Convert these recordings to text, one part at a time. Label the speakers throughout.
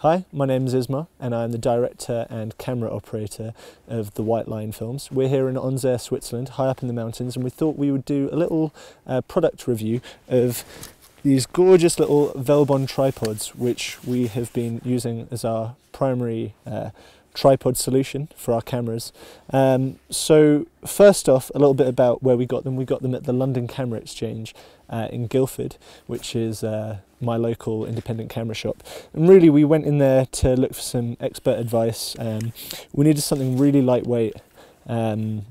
Speaker 1: Hi, my name is Ismar and I'm the director and camera operator of the White Line films. We're here in Anzere, Switzerland, high up in the mountains, and we thought we would do a little uh, product review of these gorgeous little Velbon tripods, which we have been using as our primary uh, tripod solution for our cameras. Um, so first off, a little bit about where we got them. We got them at the London Camera Exchange uh, in Guildford, which is uh, my local independent camera shop. And really, we went in there to look for some expert advice. Um, we needed something really lightweight. Um,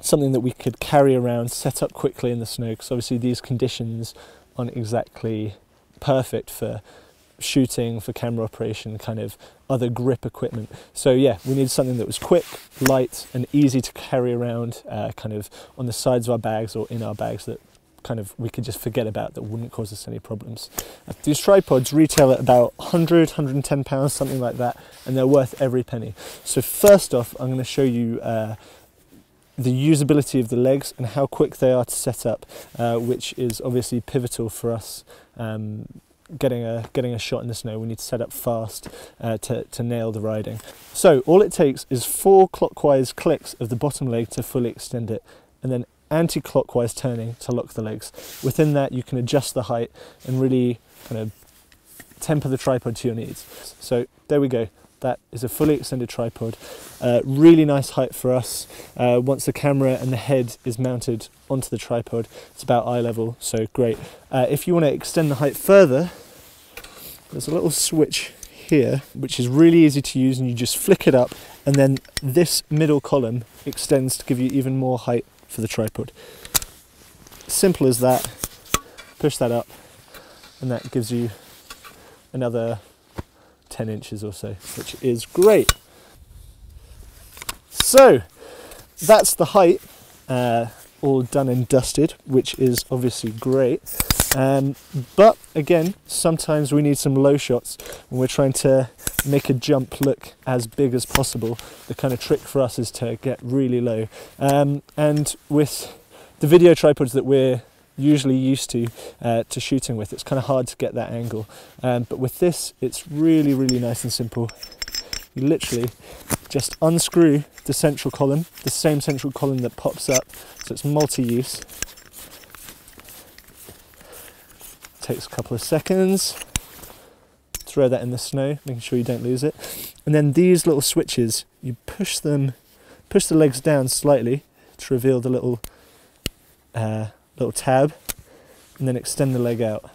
Speaker 1: something that we could carry around, set up quickly in the snow, because obviously these conditions aren't exactly perfect for shooting, for camera operation, kind of other grip equipment. So yeah, we needed something that was quick, light, and easy to carry around, uh, kind of on the sides of our bags or in our bags that kind of we could just forget about that wouldn't cause us any problems. Uh, these tripods retail at about 100, 110 pounds, something like that, and they're worth every penny. So first off, I'm going to show you uh, the usability of the legs and how quick they are to set up, uh, which is obviously pivotal for us um, getting a getting a shot in the snow. We need to set up fast uh, to, to nail the riding. So all it takes is four clockwise clicks of the bottom leg to fully extend it, and then anti-clockwise turning to lock the legs. Within that, you can adjust the height and really kind of temper the tripod to your needs. So there we go. That is a fully extended tripod. Uh, really nice height for us. Uh, once the camera and the head is mounted onto the tripod, it's about eye level, so great. Uh, if you want to extend the height further, there's a little switch here, which is really easy to use, and you just flick it up, and then this middle column extends to give you even more height for the tripod. Simple as that. Push that up, and that gives you another 10 inches or so, which is great. So that's the height, uh, all done and dusted, which is obviously great. Um, but again, sometimes we need some low shots when we're trying to make a jump look as big as possible. The kind of trick for us is to get really low. Um, and with the video tripods that we're usually used to uh, to shooting with. It's kind of hard to get that angle, um, but with this, it's really, really nice and simple. You literally just unscrew the central column, the same central column that pops up, so it's multi-use. Takes a couple of seconds. Throw that in the snow, making sure you don't lose it. And then these little switches, you push them, push the legs down slightly to reveal the little uh, little tab and then extend the leg out.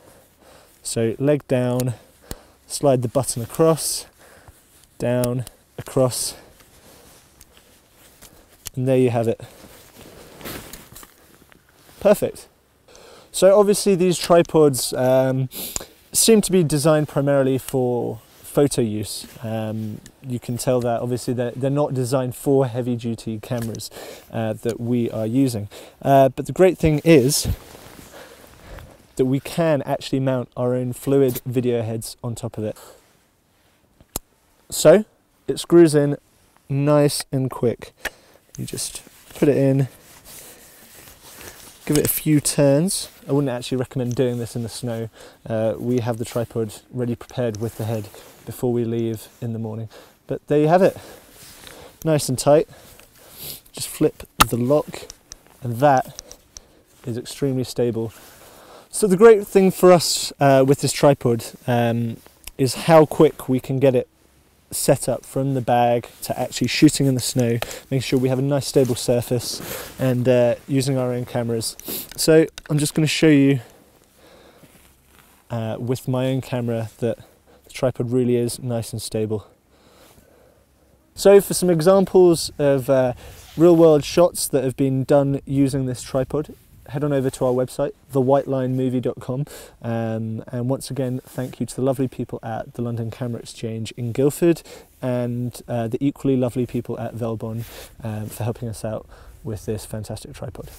Speaker 1: So leg down, slide the button across, down, across, and there you have it. Perfect. So obviously these tripods um, seem to be designed primarily for photo use. Um, you can tell that obviously they're, they're not designed for heavy duty cameras uh, that we are using. Uh, but the great thing is that we can actually mount our own fluid video heads on top of it. So it screws in nice and quick. You just put it in, give it a few turns. I wouldn't actually recommend doing this in the snow. Uh, we have the tripod ready prepared with the head before we leave in the morning. But there you have it, nice and tight. Just flip the lock, and that is extremely stable. So the great thing for us uh, with this tripod um, is how quick we can get it set up from the bag to actually shooting in the snow, making sure we have a nice stable surface and uh, using our own cameras. So I'm just going to show you uh, with my own camera that tripod really is nice and stable. So for some examples of uh, real world shots that have been done using this tripod, head on over to our website, thewhitelinemovie.com. Um, and once again, thank you to the lovely people at the London Camera Exchange in Guildford and uh, the equally lovely people at Velbon um, for helping us out with this fantastic tripod.